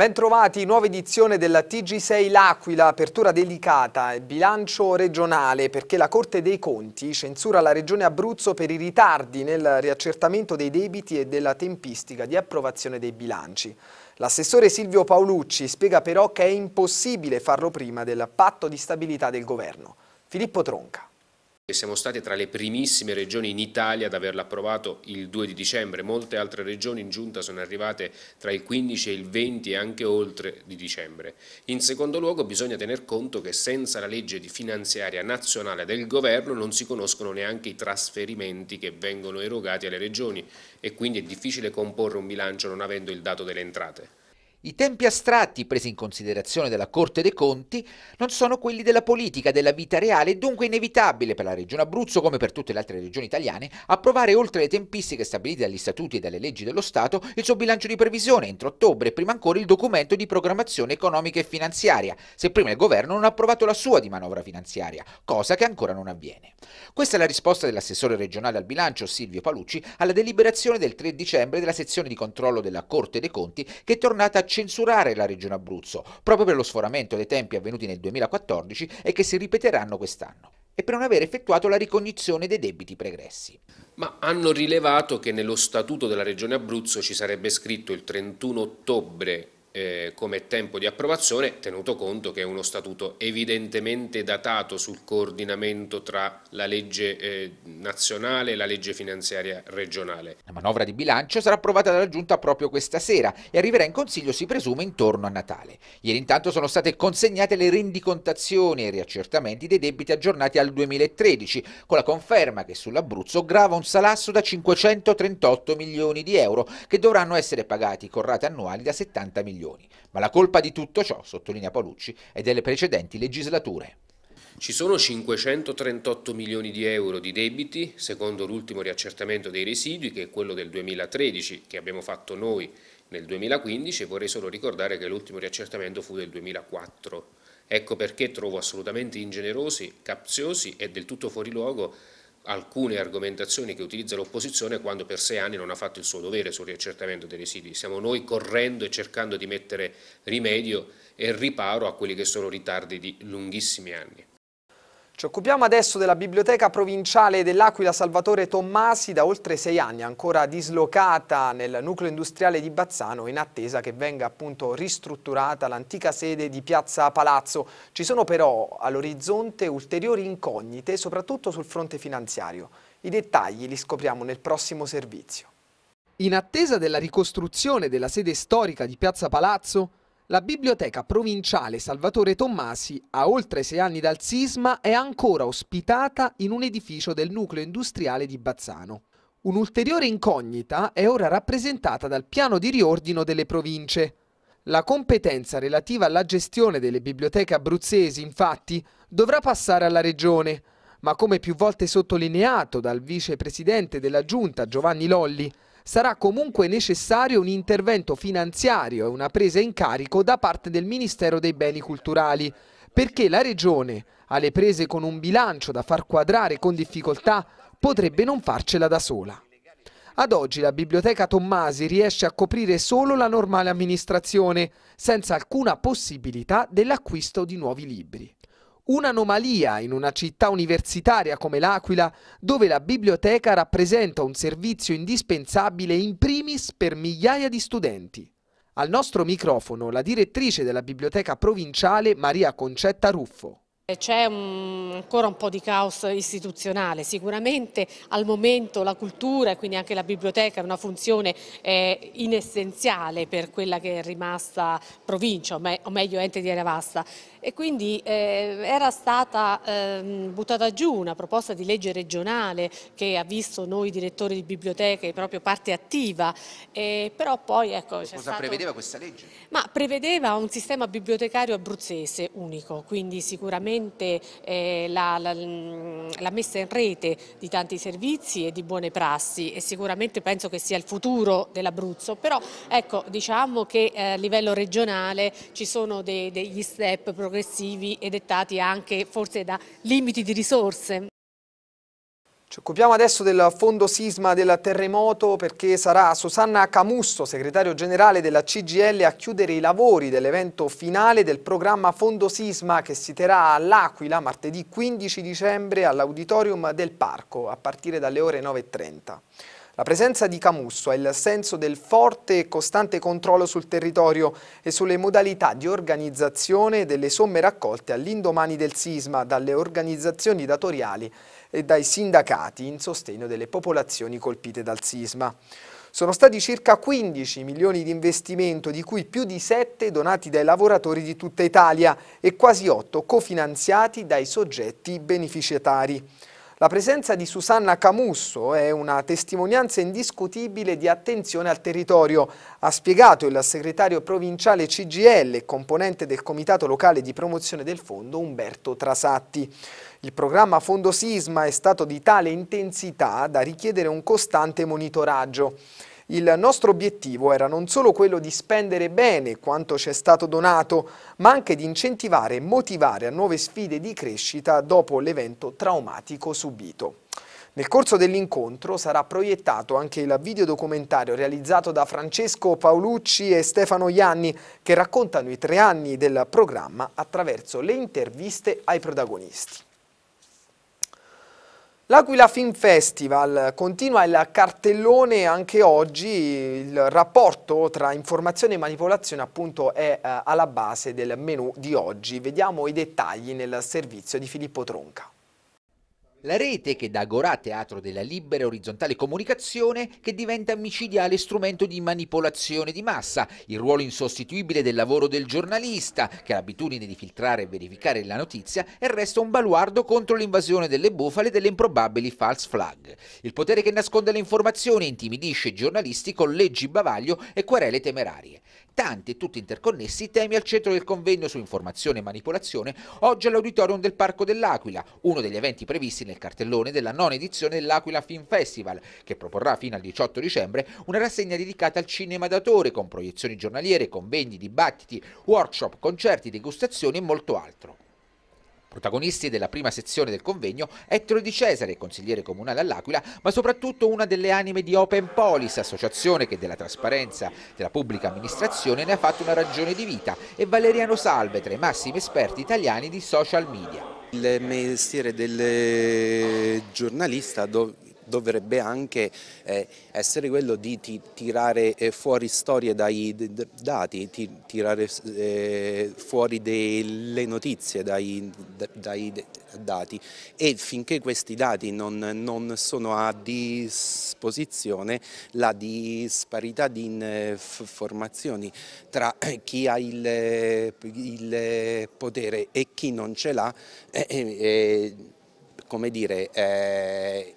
Bentrovati, nuova edizione della TG6 L'Aquila, apertura delicata, bilancio regionale perché la Corte dei Conti censura la Regione Abruzzo per i ritardi nel riaccertamento dei debiti e della tempistica di approvazione dei bilanci. L'assessore Silvio Paolucci spiega però che è impossibile farlo prima del patto di stabilità del governo. Filippo Tronca. Siamo stati tra le primissime regioni in Italia ad averlo approvato il 2 di dicembre, molte altre regioni in giunta sono arrivate tra il 15 e il 20 e anche oltre di dicembre. In secondo luogo bisogna tener conto che senza la legge di finanziaria nazionale del governo non si conoscono neanche i trasferimenti che vengono erogati alle regioni e quindi è difficile comporre un bilancio non avendo il dato delle entrate. I tempi astratti presi in considerazione dalla Corte dei Conti non sono quelli della politica, della vita reale e dunque inevitabile per la Regione Abruzzo, come per tutte le altre regioni italiane, approvare oltre le tempistiche stabilite dagli statuti e dalle leggi dello Stato il suo bilancio di previsione entro ottobre e prima ancora il documento di programmazione economica e finanziaria, se prima il governo non ha approvato la sua di manovra finanziaria, cosa che ancora non avviene. Questa è la risposta dell'assessore regionale al bilancio Silvio Palucci alla deliberazione del 3 dicembre della sezione di controllo della Corte dei Conti che è tornata a censurare la regione Abruzzo, proprio per lo sforamento dei tempi avvenuti nel 2014 e che si ripeteranno quest'anno e per non aver effettuato la ricognizione dei debiti pregressi. Ma hanno rilevato che nello statuto della regione Abruzzo ci sarebbe scritto il 31 ottobre eh, come tempo di approvazione, tenuto conto che è uno statuto evidentemente datato sul coordinamento tra la legge eh, nazionale e la legge finanziaria regionale. La manovra di bilancio sarà approvata dalla Giunta proprio questa sera e arriverà in Consiglio, si presume, intorno a Natale. Ieri intanto sono state consegnate le rendicontazioni e riaccertamenti dei debiti aggiornati al 2013, con la conferma che sull'Abruzzo grava un salasso da 538 milioni di euro che dovranno essere pagati con rate annuali da 70 milioni milioni, ma la colpa di tutto ciò, sottolinea Paolucci, è delle precedenti legislature. Ci sono 538 milioni di euro di debiti, secondo l'ultimo riaccertamento dei residui, che è quello del 2013, che abbiamo fatto noi nel 2015, e vorrei solo ricordare che l'ultimo riaccertamento fu del 2004. Ecco perché trovo assolutamente ingenerosi, capziosi e del tutto fuori luogo alcune argomentazioni che utilizza l'opposizione quando per sei anni non ha fatto il suo dovere sul riaccertamento dei residui. Siamo noi correndo e cercando di mettere rimedio e riparo a quelli che sono ritardi di lunghissimi anni. Ci occupiamo adesso della biblioteca provinciale dell'Aquila Salvatore Tommasi, da oltre sei anni ancora dislocata nel nucleo industriale di Bazzano in attesa che venga appunto ristrutturata l'antica sede di Piazza Palazzo. Ci sono però all'orizzonte ulteriori incognite, soprattutto sul fronte finanziario. I dettagli li scopriamo nel prossimo servizio. In attesa della ricostruzione della sede storica di Piazza Palazzo, la biblioteca provinciale Salvatore Tommasi, a oltre sei anni dal sisma, è ancora ospitata in un edificio del nucleo industriale di Bazzano. Un'ulteriore incognita è ora rappresentata dal piano di riordino delle province. La competenza relativa alla gestione delle biblioteche abruzzesi, infatti, dovrà passare alla Regione, ma come più volte sottolineato dal vicepresidente della Giunta Giovanni Lolli, sarà comunque necessario un intervento finanziario e una presa in carico da parte del Ministero dei Beni Culturali, perché la Regione, alle prese con un bilancio da far quadrare con difficoltà, potrebbe non farcela da sola. Ad oggi la Biblioteca Tommasi riesce a coprire solo la normale amministrazione, senza alcuna possibilità dell'acquisto di nuovi libri. Un'anomalia in una città universitaria come l'Aquila, dove la biblioteca rappresenta un servizio indispensabile in primis per migliaia di studenti. Al nostro microfono la direttrice della biblioteca provinciale Maria Concetta Ruffo. C'è ancora un po' di caos istituzionale, sicuramente al momento la cultura e quindi anche la biblioteca è una funzione eh, inessenziale per quella che è rimasta provincia, o, me o meglio ente di area vasta. E quindi eh, era stata eh, buttata giù una proposta di legge regionale che ha visto noi direttori di biblioteche proprio parte attiva, eh, però poi ecco... Cosa stato... prevedeva questa legge? Ma prevedeva un sistema bibliotecario abruzzese unico, quindi sicuramente eh, la, la, la messa in rete di tanti servizi e di buone prassi e sicuramente penso che sia il futuro dell'Abruzzo, però ecco diciamo che eh, a livello regionale ci sono dei, degli step progressivi e dettati anche forse da limiti di risorse. Ci occupiamo adesso del fondo sisma del terremoto perché sarà Susanna Camusso, segretario generale della CGL, a chiudere i lavori dell'evento finale del programma Fondo Sisma che si terrà all'Aquila martedì 15 dicembre all'Auditorium del Parco a partire dalle ore 9.30. La presenza di Camusso ha il senso del forte e costante controllo sul territorio e sulle modalità di organizzazione delle somme raccolte all'indomani del sisma dalle organizzazioni datoriali e dai sindacati in sostegno delle popolazioni colpite dal sisma. Sono stati circa 15 milioni di investimento, di cui più di 7 donati dai lavoratori di tutta Italia e quasi 8 cofinanziati dai soggetti beneficiatari. La presenza di Susanna Camusso è una testimonianza indiscutibile di attenzione al territorio, ha spiegato il segretario provinciale CGL e componente del comitato locale di promozione del fondo Umberto Trasatti. Il programma Fondo Sisma è stato di tale intensità da richiedere un costante monitoraggio. Il nostro obiettivo era non solo quello di spendere bene quanto ci è stato donato, ma anche di incentivare e motivare a nuove sfide di crescita dopo l'evento traumatico subito. Nel corso dell'incontro sarà proiettato anche il videodocumentario realizzato da Francesco Paolucci e Stefano Ianni che raccontano i tre anni del programma attraverso le interviste ai protagonisti. L'Aquila Film Festival continua il cartellone anche oggi, il rapporto tra informazione e manipolazione appunto è eh, alla base del menù di oggi. Vediamo i dettagli nel servizio di Filippo Tronca. La rete che da Agorà Teatro della Libera e Orizzontale Comunicazione che diventa micidiale strumento di manipolazione di massa, il ruolo insostituibile del lavoro del giornalista che ha l'abitudine di filtrare e verificare la notizia e resta un baluardo contro l'invasione delle bufale e delle improbabili false flag. Il potere che nasconde le informazioni intimidisce i giornalisti con leggi bavaglio e querele temerarie. Tanti e tutti interconnessi temi al centro del convegno su informazione e manipolazione oggi all'auditorium del Parco dell'Aquila, uno degli eventi previsti nel cartellone della nona edizione dell'Aquila Film Festival, che proporrà fino al 18 dicembre una rassegna dedicata al cinema d'autore con proiezioni giornaliere, convegni, dibattiti, workshop, concerti, degustazioni e molto altro. Protagonisti della prima sezione del convegno Ettore Di Cesare, consigliere comunale all'Aquila, ma soprattutto una delle anime di Open Polis, associazione che della trasparenza della pubblica amministrazione ne ha fatto una ragione di vita, e Valeriano Salve, tra i massimi esperti italiani di social media. Il mestiere del giornalista dovrebbe anche eh, essere quello di tirare eh, fuori storie dai dati, tirare eh, fuori delle notizie dai, dai dati. E finché questi dati non, non sono a disposizione la disparità di informazioni tra chi ha il, il potere e chi non ce l'ha come dire, eh,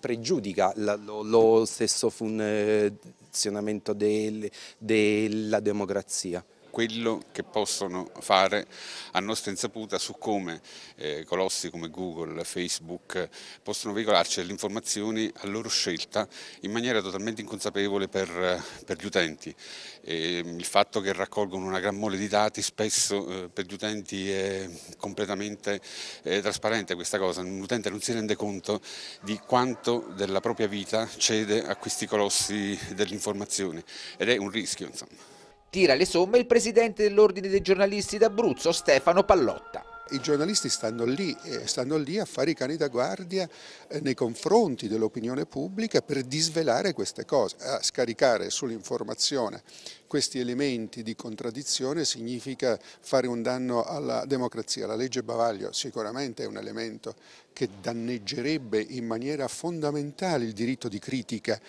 pregiudica lo, lo, stesso funzionamento del, della democrazia quello che possono fare a nostra insaputa su come eh, colossi come Google, Facebook possono veicolarci le informazioni a loro scelta in maniera totalmente inconsapevole per, per gli utenti. E, il fatto che raccolgono una gran mole di dati spesso eh, per gli utenti è completamente eh, trasparente questa cosa, l'utente non si rende conto di quanto della propria vita cede a questi colossi dell'informazione ed è un rischio insomma. Tira le somme il presidente dell'Ordine dei giornalisti d'Abruzzo, Stefano Pallotta. I giornalisti stanno lì, eh, stanno lì a fare i cani da guardia eh, nei confronti dell'opinione pubblica per disvelare queste cose. A scaricare sull'informazione questi elementi di contraddizione significa fare un danno alla democrazia. La legge Bavaglio sicuramente è un elemento che danneggerebbe in maniera fondamentale il diritto di critica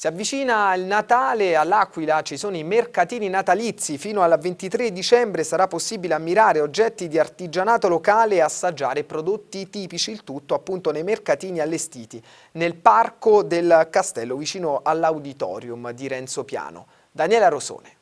si avvicina il Natale, all'Aquila ci sono i mercatini natalizi, fino al 23 dicembre sarà possibile ammirare oggetti di artigianato locale e assaggiare prodotti tipici, il tutto appunto nei mercatini allestiti nel parco del castello vicino all'auditorium di Renzo Piano. Daniela Rosone.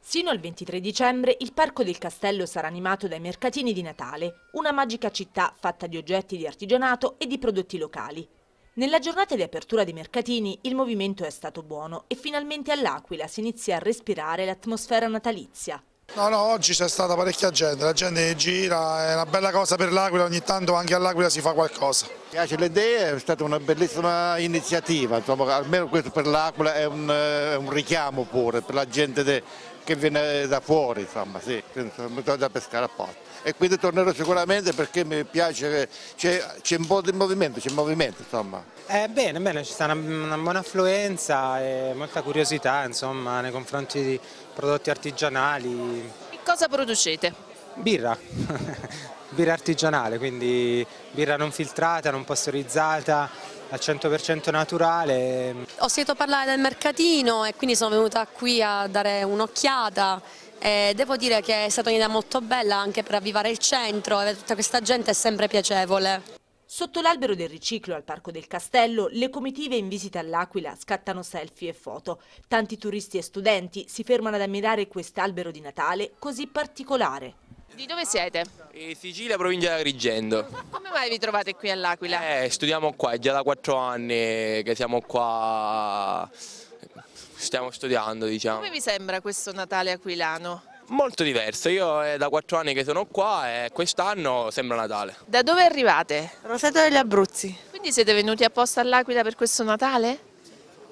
Sino al 23 dicembre il Parco del Castello sarà animato dai mercatini di Natale, una magica città fatta di oggetti di artigianato e di prodotti locali. Nella giornata di apertura dei mercatini il movimento è stato buono e finalmente all'Aquila si inizia a respirare l'atmosfera natalizia. No, no, oggi c'è stata parecchia gente, la gente gira, è una bella cosa per l'Aquila, ogni tanto anche all'Aquila si fa qualcosa. Mi piace l'idea, è stata una bellissima iniziativa, insomma, almeno questo per l'Aquila è un, un richiamo pure, per la gente de, che viene da fuori, insomma, sì, da pescare a posto. E quindi tornerò sicuramente perché mi piace, c'è un po' di movimento, c'è movimento, insomma. Eh, bene, bene, ci sta una, una, buona affluenza e molta curiosità insomma, nei confronti di prodotti artigianali. Che cosa producete? Birra, birra artigianale, quindi birra non filtrata, non pastorizzata, al 100% naturale. Ho sentito parlare del mercatino e quindi sono venuta qui a dare un'occhiata. Devo dire che è stata un'idea molto bella anche per avvivare il centro e tutta questa gente è sempre piacevole. Sotto l'albero del riciclo al Parco del Castello, le comitive in visita all'Aquila scattano selfie e foto. Tanti turisti e studenti si fermano ad ammirare quest'albero di Natale così particolare. Di dove siete? In Sicilia, provincia di Agrigento. Come mai vi trovate qui all'Aquila? Eh, studiamo qua, è già da quattro anni che siamo qua, stiamo studiando diciamo. Come vi sembra questo Natale aquilano? Molto diverso, io è da quattro anni che sono qua e quest'anno sembra Natale. Da dove arrivate? Roseto degli Abruzzi. Quindi siete venuti apposta all'Aquila per questo Natale?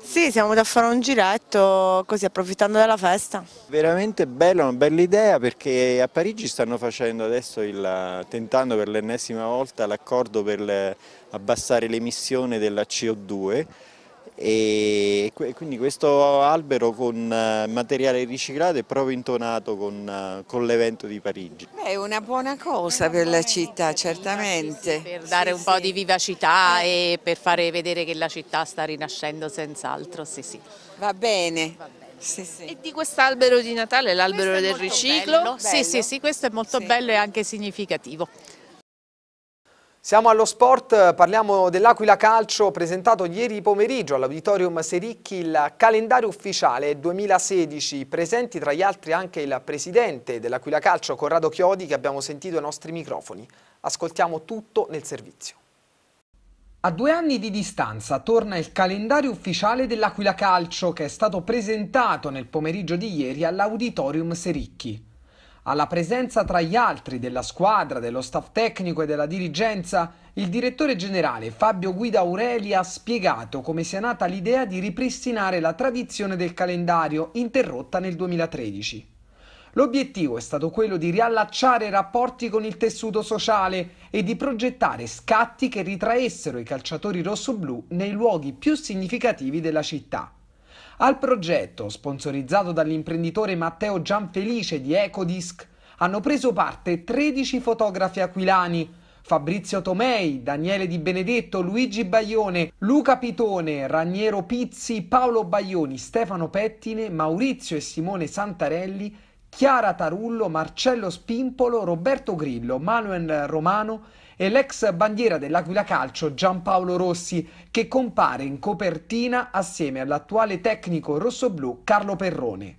Sì, siamo venuti a fare un giretto così approfittando della festa. Veramente bella, una bella idea perché a Parigi stanno facendo adesso, il, tentando per l'ennesima volta l'accordo per le, abbassare l'emissione della CO2 e quindi questo albero con eh, materiale riciclato è proprio intonato con, eh, con l'evento di Parigi. È una buona cosa per la città, certamente. Per dare un po' di vivacità e per fare vedere che la città sta rinascendo senz'altro, sì sì. Va bene. Sì, sì. E di quest'albero di Natale, l'albero del riciclo? Bello, bello. Sì, sì, sì, questo è molto sì. bello e anche significativo. Siamo allo sport, parliamo dell'Aquila Calcio presentato ieri pomeriggio all'Auditorium Sericchi il calendario ufficiale 2016, presenti tra gli altri anche il presidente dell'Aquila Calcio Corrado Chiodi che abbiamo sentito ai nostri microfoni. Ascoltiamo tutto nel servizio. A due anni di distanza torna il calendario ufficiale dell'Aquila Calcio che è stato presentato nel pomeriggio di ieri all'Auditorium Sericchi. Alla presenza tra gli altri della squadra, dello staff tecnico e della dirigenza, il direttore generale Fabio Guida Aureli ha spiegato come sia nata l'idea di ripristinare la tradizione del calendario interrotta nel 2013. L'obiettivo è stato quello di riallacciare rapporti con il tessuto sociale e di progettare scatti che ritraessero i calciatori rossoblù nei luoghi più significativi della città. Al progetto, sponsorizzato dall'imprenditore Matteo Gianfelice di Ecodisc, hanno preso parte 13 fotografi aquilani, Fabrizio Tomei, Daniele Di Benedetto, Luigi Baglione, Luca Pitone, Raniero Pizzi, Paolo Baglioni, Stefano Pettine, Maurizio e Simone Santarelli, Chiara Tarullo, Marcello Spimpolo, Roberto Grillo, Manuel Romano e l'ex bandiera dell'Aquila Calcio Giampaolo Rossi, che compare in copertina assieme all'attuale tecnico rossoblù Carlo Perrone.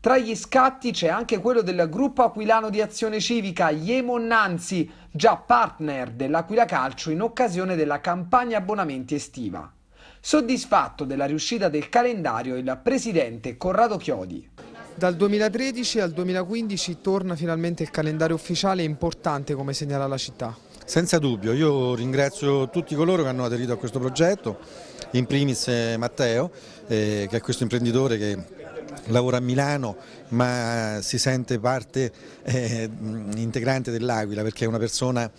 Tra gli scatti c'è anche quello del gruppo aquilano di azione civica Iemon Nanzi, già partner dell'Aquila Calcio in occasione della campagna abbonamenti estiva. Soddisfatto della riuscita del calendario il presidente Corrado Chiodi. Dal 2013 al 2015 torna finalmente il calendario ufficiale importante come segnala la città. Senza dubbio, io ringrazio tutti coloro che hanno aderito a questo progetto, in primis eh, Matteo, eh, che è questo imprenditore che lavora a Milano ma si sente parte eh, integrante dell'Aquila perché è una persona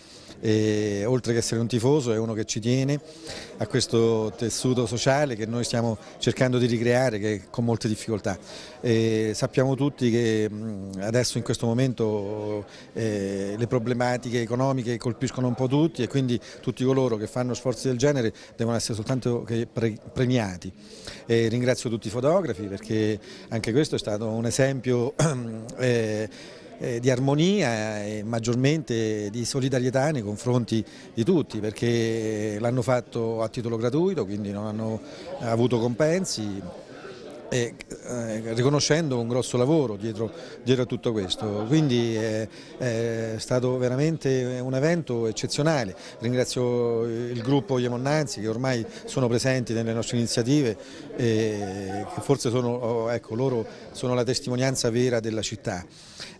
e oltre che essere un tifoso è uno che ci tiene a questo tessuto sociale che noi stiamo cercando di ricreare che con molte difficoltà. E sappiamo tutti che adesso in questo momento eh, le problematiche economiche colpiscono un po' tutti e quindi tutti coloro che fanno sforzi del genere devono essere soltanto pre premiati. E ringrazio tutti i fotografi perché anche questo è stato un esempio eh, eh, di armonia e maggiormente di solidarietà nei confronti di tutti perché l'hanno fatto a titolo gratuito, quindi non hanno avuto compensi e, eh, riconoscendo un grosso lavoro dietro, dietro, a tutto questo, quindi è, è, stato veramente un evento eccezionale, ringrazio il gruppo Iemonnanzi che ormai sono presenti nelle nostre iniziative e che forse sono, oh, ecco, loro sono la testimonianza vera della città.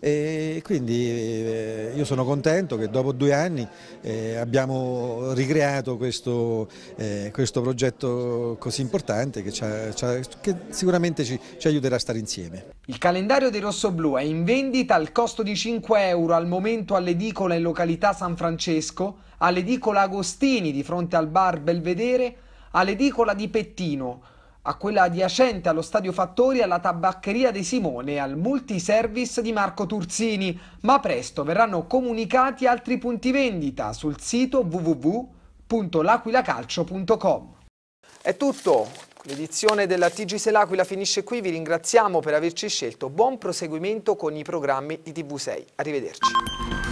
E quindi eh, io sono contento che dopo due anni eh, abbiamo ricreato questo, eh, questo, progetto così importante che, che sicuramente ci, ci aiuterà a stare insieme. Il calendario dei rossoblù è in vendita al costo di 5 euro al momento all'edicola in località San Francesco, all'edicola Agostini di fronte al bar Belvedere, all'edicola di Pettino, a quella adiacente allo Stadio Fattori, alla tabaccheria De Simone e al multiservice di Marco Turzini, ma presto verranno comunicati altri punti vendita sul sito www.l'aquilacalcio.com. È tutto, l'edizione della TG L'Aquila finisce qui, vi ringraziamo per averci scelto, buon proseguimento con i programmi di TV6, arrivederci.